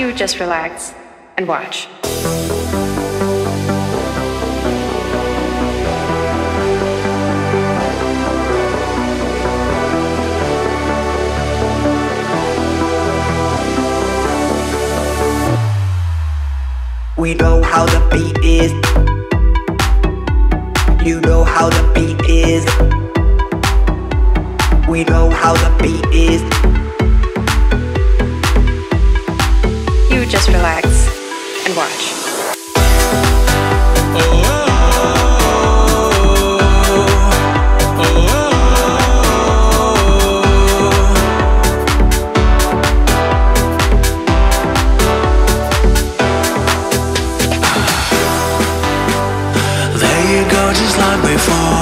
You just relax and watch. We know how the beat is. You know how the beat is. Relax and watch. There you go, just like before.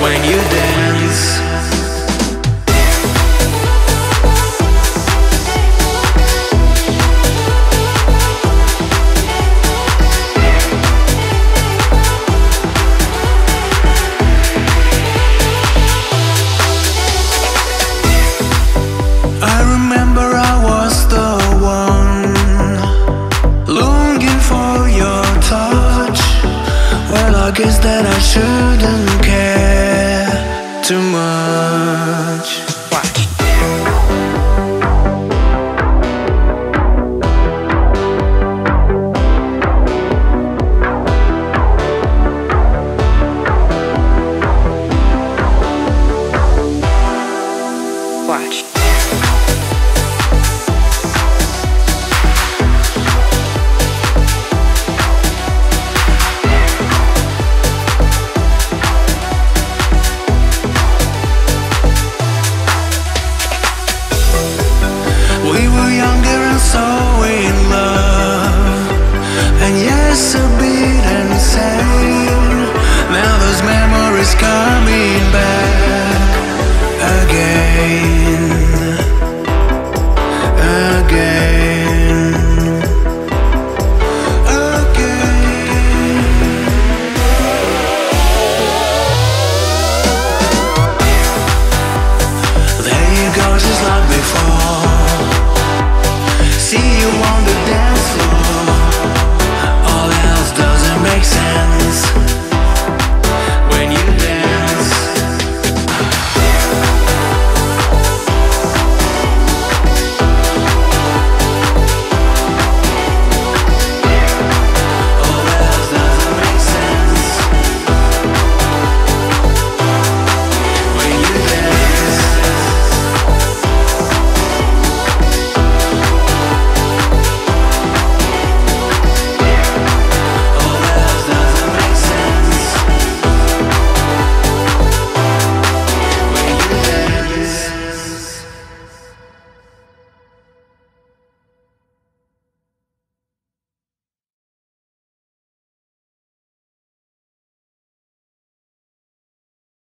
When you dance. too much.